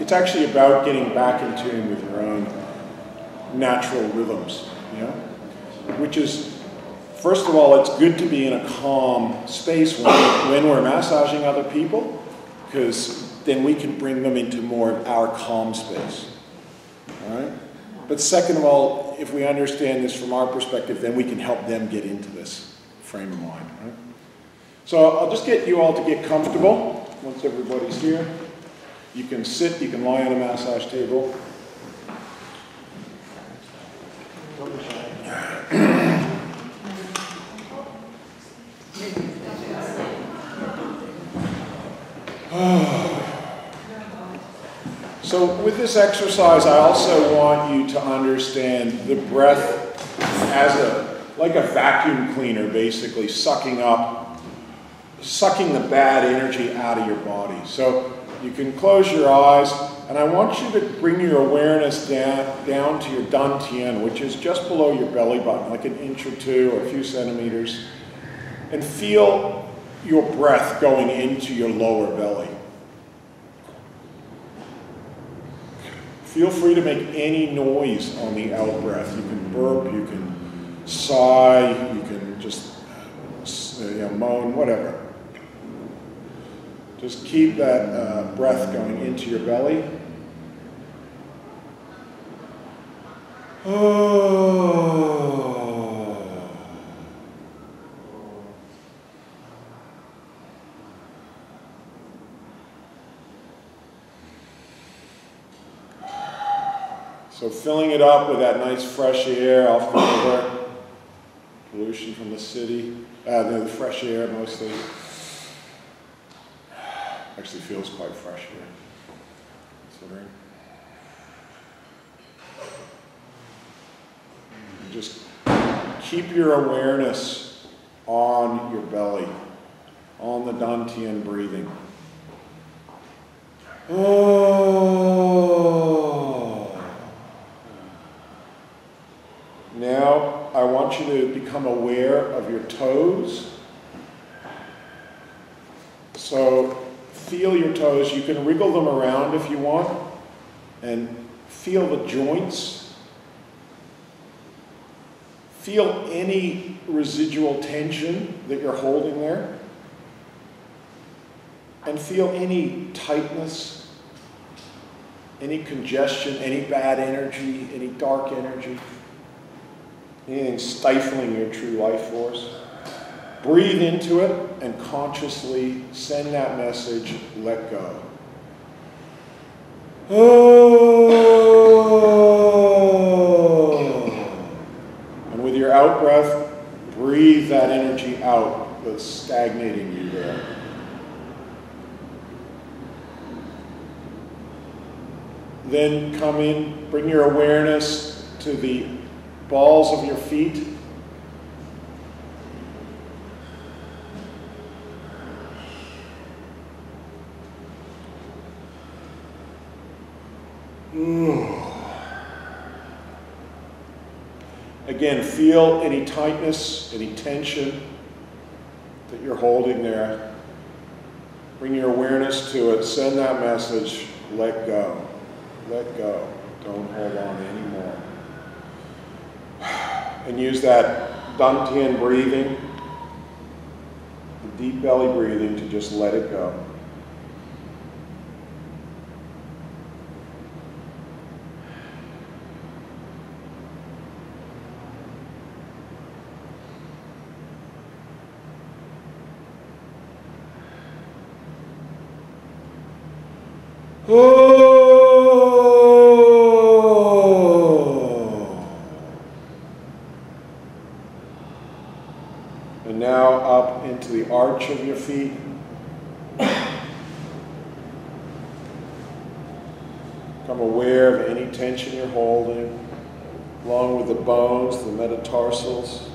it's actually about getting back in tune with your own natural rhythms, you know? Which is, first of all, it's good to be in a calm space when, when we're massaging other people, because then we can bring them into more of our calm space. All right? But second of all, if we understand this from our perspective, then we can help them get into this frame of mind. Right? So I'll just get you all to get comfortable once everybody's here. You can sit, you can lie on a massage table. So with this exercise, I also want you to understand the breath as a, like a vacuum cleaner, basically, sucking up, sucking the bad energy out of your body. So you can close your eyes, and I want you to bring your awareness down, down to your dantian, which is just below your belly button, like an inch or two or a few centimeters, and feel your breath going into your lower belly. Feel free to make any noise on the out breath. You can burp, you can sigh, you can just uh, you know, moan, whatever. Just keep that uh, breath going into your belly. Oh. So filling it up with that nice fresh air off the river, pollution from the city, uh, the fresh air mostly. Actually feels quite fresh here, considering. Just keep your awareness on your belly, on the Dantian breathing. Oh. Now, I want you to become aware of your toes. So, feel your toes. You can wriggle them around if you want and feel the joints. Feel any residual tension that you're holding there. And feel any tightness, any congestion, any bad energy, any dark energy, anything stifling your true life force. Breathe into it and consciously send that message, let go. Oh. And with your out breath, breathe that energy out that's stagnating you there. Then come in, bring your awareness to the balls of your feet. Mm. Again, feel any tightness, any tension that you're holding there. Bring your awareness to it. Send that message. Let go. Let go. Don't hold on anymore. And use that Dantian breathing, the deep belly breathing, to just let it go. Oh. And now up into the arch of your feet. Become aware of any tension you're holding, along with the bones, the metatarsals.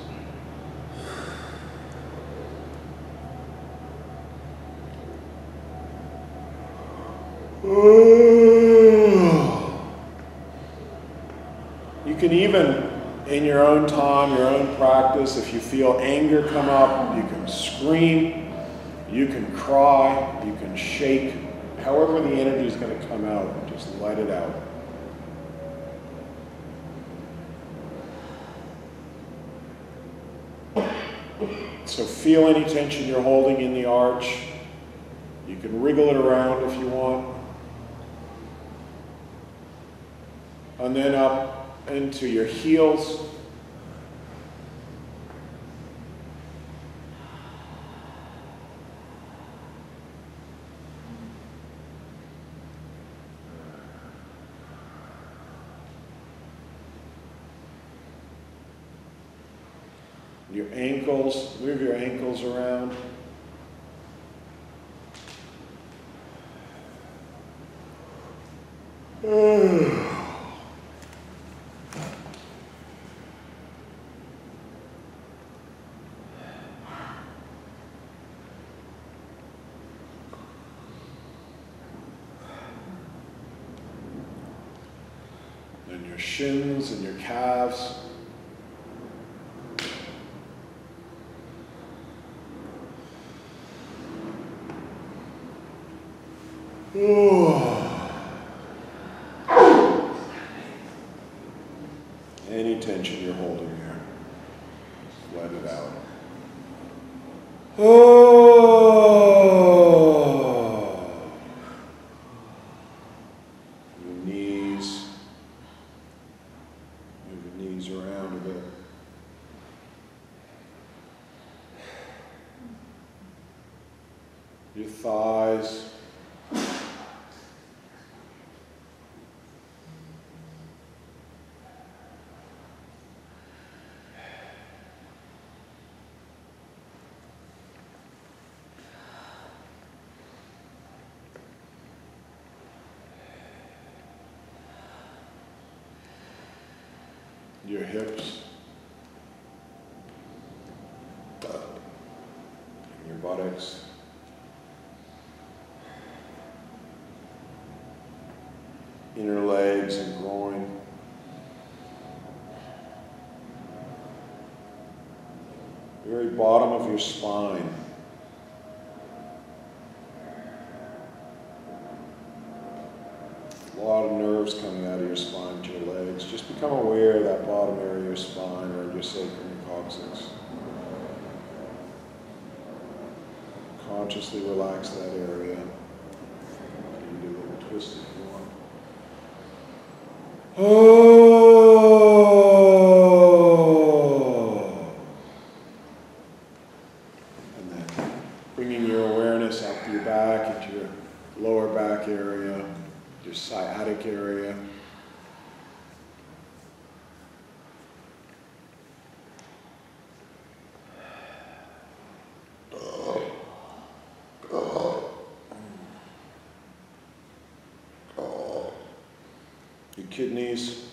Can even, in your own time, your own practice, if you feel anger come up, you can scream, you can cry, you can shake, however the energy is going to come out, just let it out. So feel any tension you're holding in the arch. You can wriggle it around if you want. And then up into your heels. Your ankles, move your ankles around. And your shins and your calves tension you're holding there, let it out. Oh. Your knees, move your knees around a bit. Your thighs. Your hips, and your buttocks. Inner legs and groin. Very bottom of your spine. A lot of nerves coming out of your spine to your legs. Just become aware of that bottom area of your spine or your sacrum and coccyx. Consciously relax that area. You can do a little twist if you want. Oh. And then bringing your awareness up to your back, into your lower back area, your sciatic area. Your kidneys,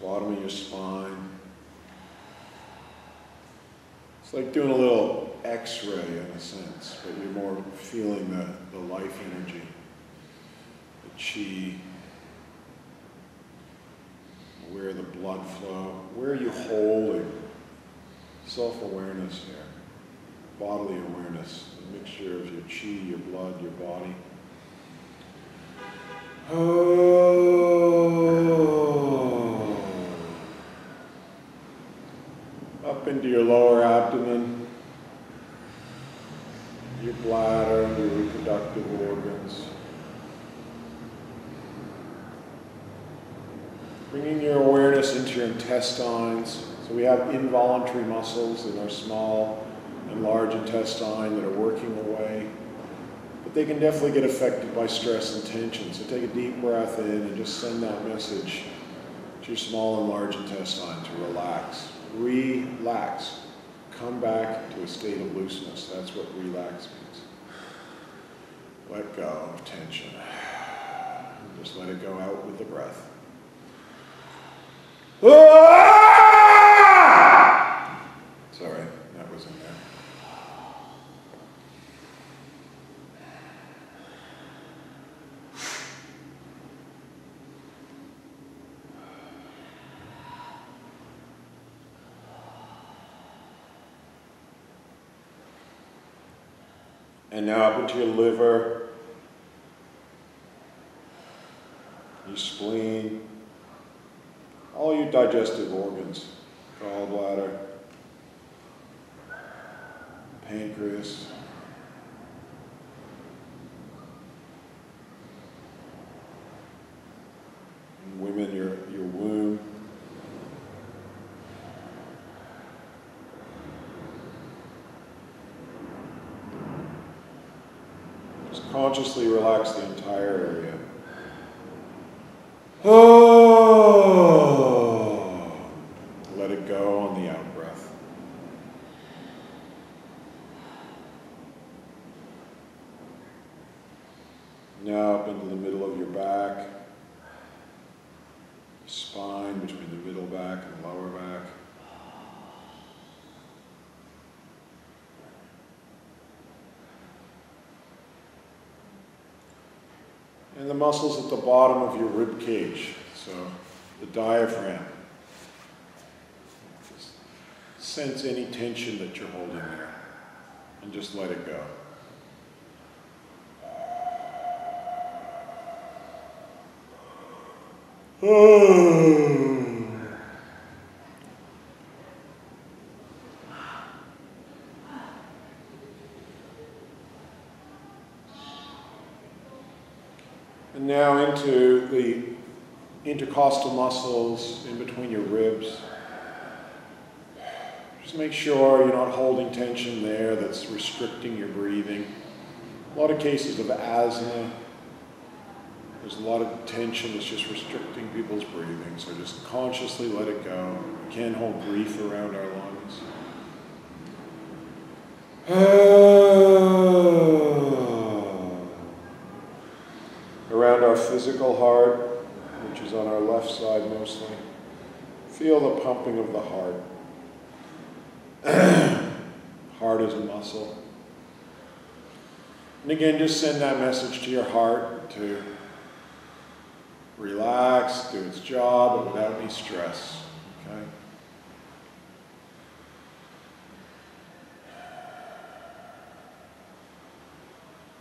bottom of your spine. It's like doing a little x-ray in a sense, but you're more feeling the, the life energy, the chi, where the blood flow, where are you holding? Self-awareness here, bodily awareness, a mixture of your chi, your blood, your body. Oh. Up into your lower abdomen, your bladder, your reproductive organs. Bringing your awareness into your intestines. So we have involuntary muscles in our small and large intestine that are working away. They can definitely get affected by stress and tension. So take a deep breath in and just send that message to your small and large intestine to relax. Relax. Come back to a state of looseness. That's what relax means. Let go of tension. Just let it go out with the breath. Sorry, that was in there. And now up into your liver, your spleen, all your digestive organs, gallbladder, pancreas. And women, your, your womb. Just consciously relax the entire area. Oh, let it go on the out breath. Now up into the middle of your back, spine between the middle back and lower back. And the muscles at the bottom of your rib cage, so the diaphragm. Just sense any tension that you're holding there and just let it go. And now into the intercostal muscles in between your ribs. Just make sure you're not holding tension there that's restricting your breathing. A lot of cases of asthma, there's a lot of tension that's just restricting people's breathing, so just consciously let it go. We can't hold grief around our lungs. around our physical heart, on our left side mostly. Feel the pumping of the heart. heart is a muscle. And again, just send that message to your heart to relax, do its job, but without any stress. Okay?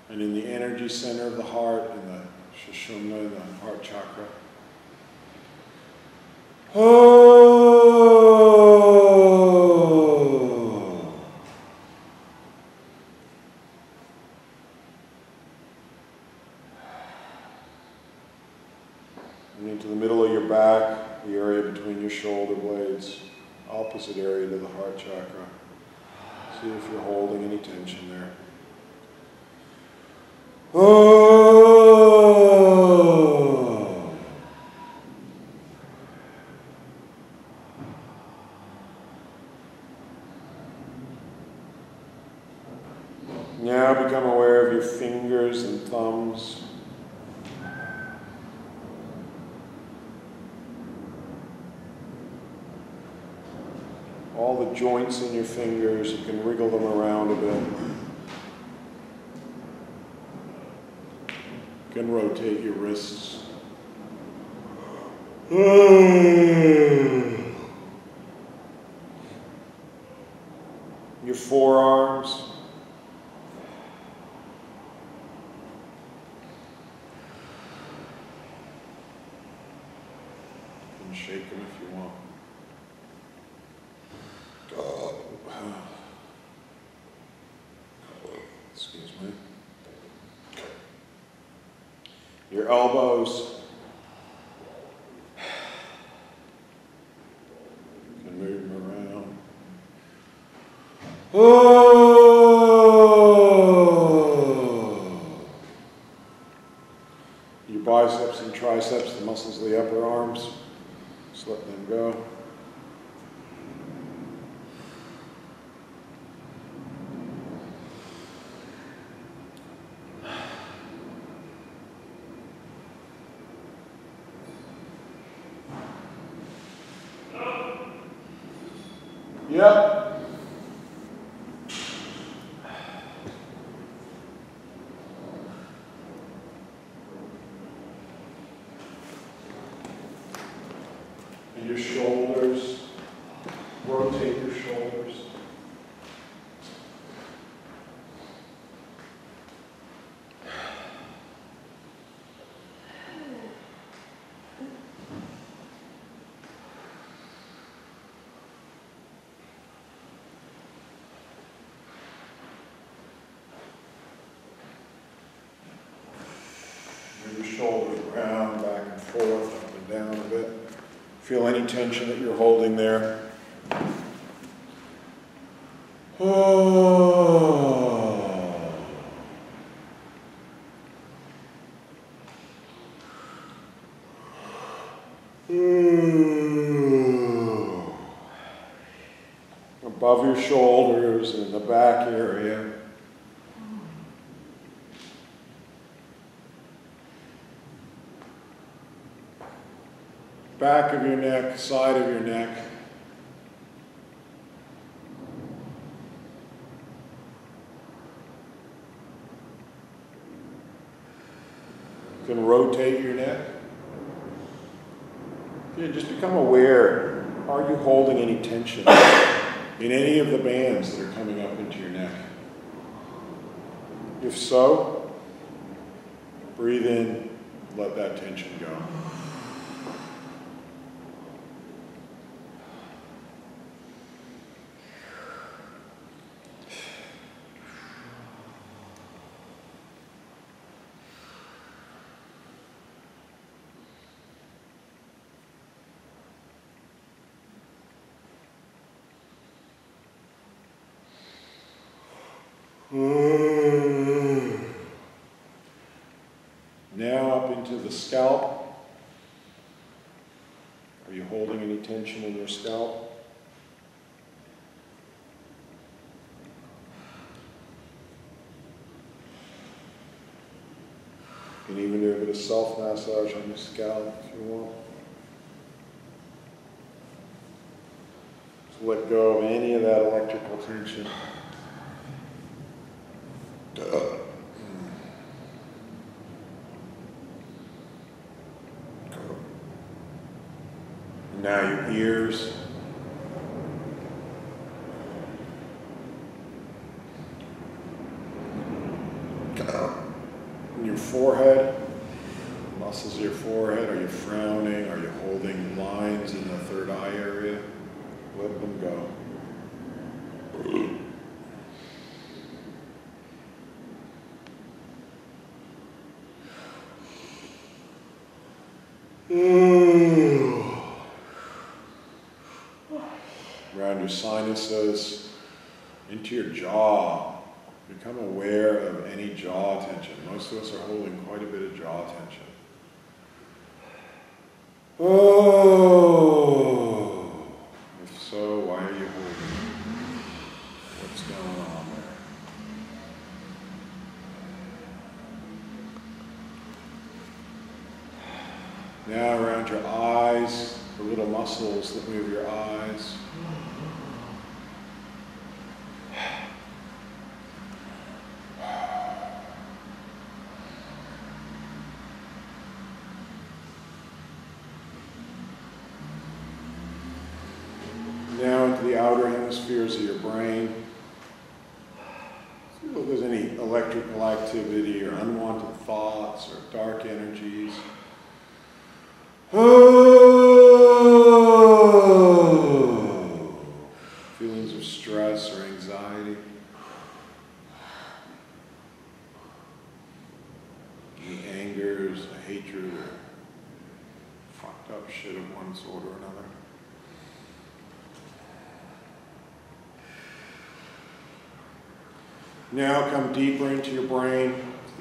And in the energy center of the heart, in the Sushumna, the heart chakra. Oh. And into the middle of your back, the area between your shoulder blades, opposite area to the heart chakra. See if you're holding any tension there. Oh. Now become aware of your fingers and thumbs. All the joints in your fingers, you can wriggle them around a bit. You can rotate your wrists. Your forearms. You can shake them if you want. Oh. Excuse me. Your elbows. You can move them around. Oh. Your biceps and triceps, the muscles of the upper arms, just let them go. Yep. And your shoulders, rotate your shoulders. Feel any tension that you're holding there. Oh. Hmm. Above your shoulders and the back area. Back of your neck, side of your neck. You can rotate your neck. Yeah, just become aware. Are you holding any tension in any of the bands that are coming up into your neck? If so, breathe in, let that tension go. Now up into the scalp. Are you holding any tension in your scalp? You can even do a bit of self massage on your scalp if you want. Just let go of any of that electrical tension. Now your ears. Your forehead, muscles of your forehead. Are you frowning? Are you holding lines in the third eye area? Let them go. Around your sinuses, into your jaw. Become aware of any jaw tension. Most of us are holding quite a bit of jaw tension. Oh. If so, why are you holding it? What's going on there? Now around your eyes, the little muscles that move your eyes. Now into the outer hemispheres of your brain. See if there's any electrical activity or unwanted thoughts or dark energies. Oh. Feelings of stress or anxiety. Any angers, hatred, or fucked up shit of one sort or another. Now come deeper into your brain,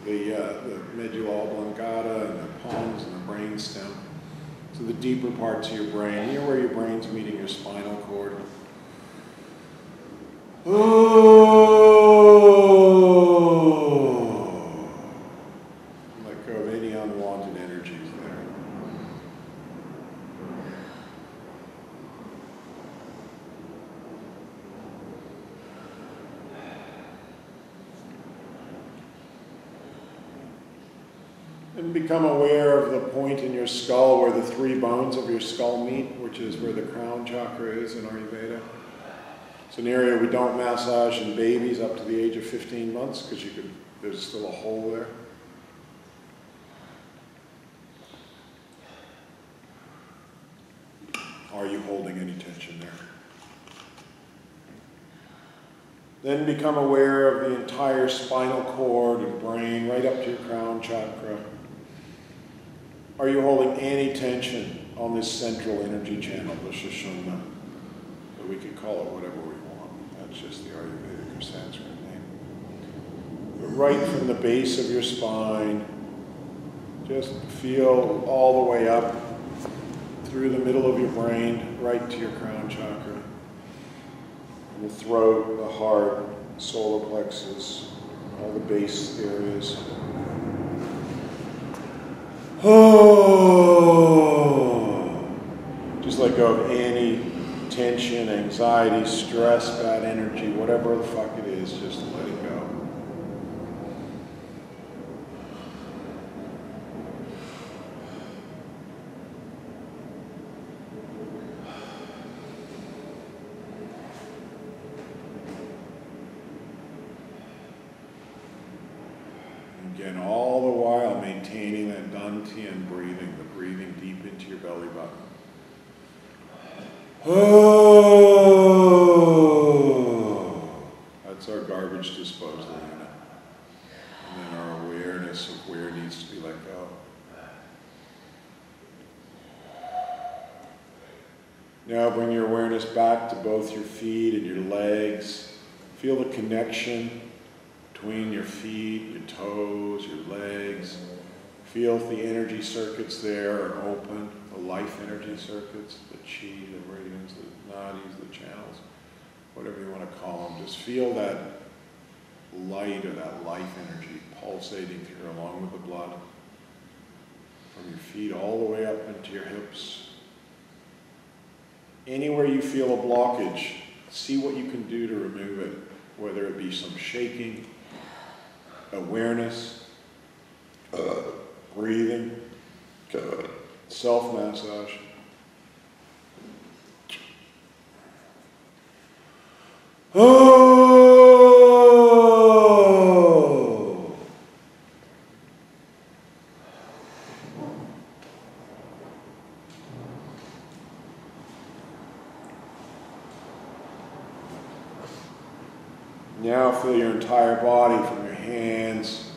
the, uh, the medulla oblongata and the pons and the brain stem. So the deeper parts of your brain, here where your brain's meeting your spinal cord. Oh. Let go of any unwanted energies there. And become aware of the point in your skull where the three bones of your skull meet, which is where the crown chakra is in Ayurveda. It's an area we don't massage in babies up to the age of 15 months because you could, there's still a hole there. Are you holding any tension there? Then become aware of the entire spinal cord and brain, right up to your crown chakra. Are you holding any tension on this central energy channel, the Sushumna. But we could call it whatever we want. That's just the Ayurvedic or Sanskrit name. Right from the base of your spine, just feel all the way up through the middle of your brain, right to your crown chakra. The throat, the heart, solar plexus, all the base areas. Oh, let go of any tension, anxiety, stress, bad energy, whatever the fuck it is, just let it go. Again, all the while maintaining that dantian breathing, the breathing deep into your belly button. Oh, that's our garbage disposal unit. And then our awareness of where it needs to be let go. Now bring your awareness back to both your feet and your legs. Feel the connection between your feet, your toes, your legs. Feel if the energy circuits there are open, the life energy circuits, the chi, the meridians, the nadis, the channels, whatever you want to call them. Just feel that light or that life energy pulsating through along with the blood from your feet all the way up into your hips. Anywhere you feel a blockage, see what you can do to remove it, whether it be some shaking, awareness, uh, breathing, uh, self massage. Oh! Now feel your entire body from your hands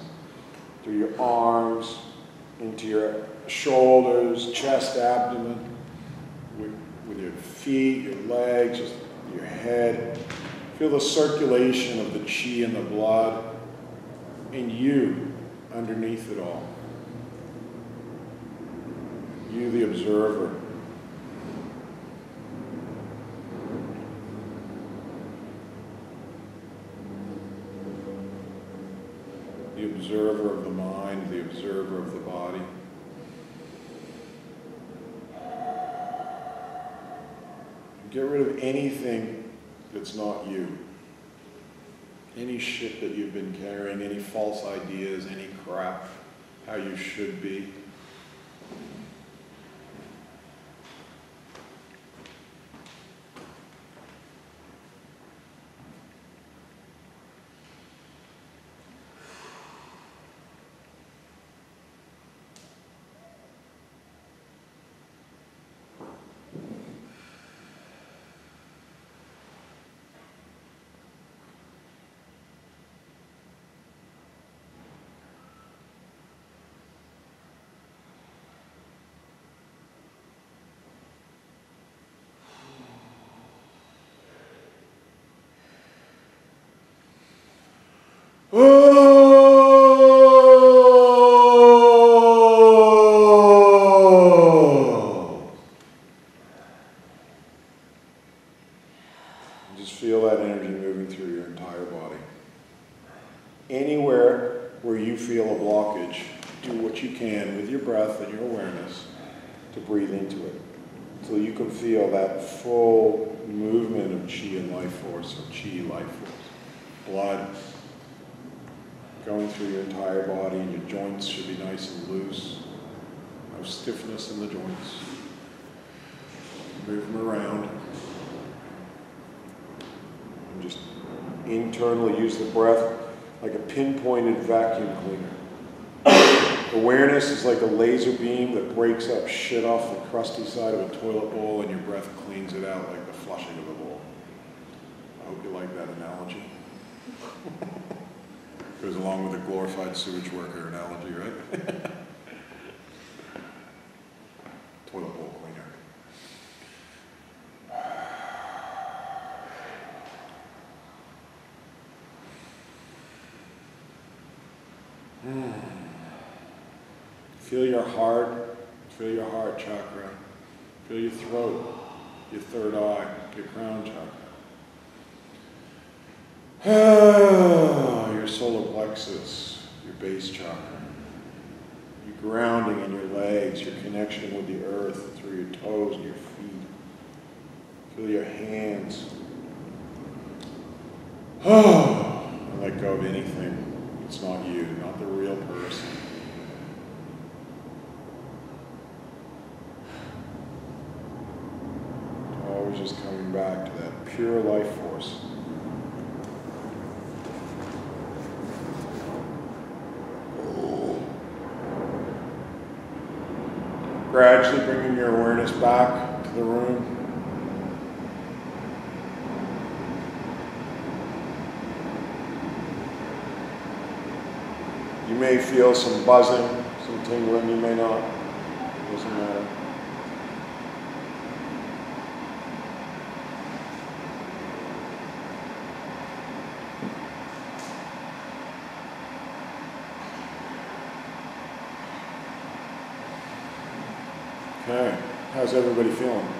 through your arms into your shoulders, chest, abdomen, with, with your feet, your legs, your head. Feel the circulation of the chi and the blood, and you underneath it all. You, the observer. the observer of the mind, the observer of the body. Get rid of anything that's not you. Any shit that you've been carrying, any false ideas, any crap, how you should be. Oh! Just feel that energy moving through your entire body. Anywhere where you feel a blockage, do what you can with your breath and your awareness to breathe into it. Until you can feel that full movement of chi and life force, or chi life force. Blood going through your entire body, and your joints should be nice and loose. No stiffness in the joints. Move them around. And just internally use the breath like a pinpointed vacuum cleaner. Awareness is like a laser beam that breaks up shit off the crusty side of a toilet bowl and your breath cleans it out like the flushing of a bowl. I hope you like that analogy. Goes along with a glorified sewage worker analogy, right? Toilet bowl cleaner. Feel your heart, feel your heart chakra, feel your throat, your third eye, your crown chakra. your plexus, your base chakra. Your grounding in your legs, your connection with the earth through your toes and your feet. Feel your hands. and let go of anything. It's not you, not the real person. Always just coming back to that pure life force. Gradually bringing your awareness back to the room. You may feel some buzzing, some tingling, you may not. It doesn't matter. Okay, how's everybody feeling?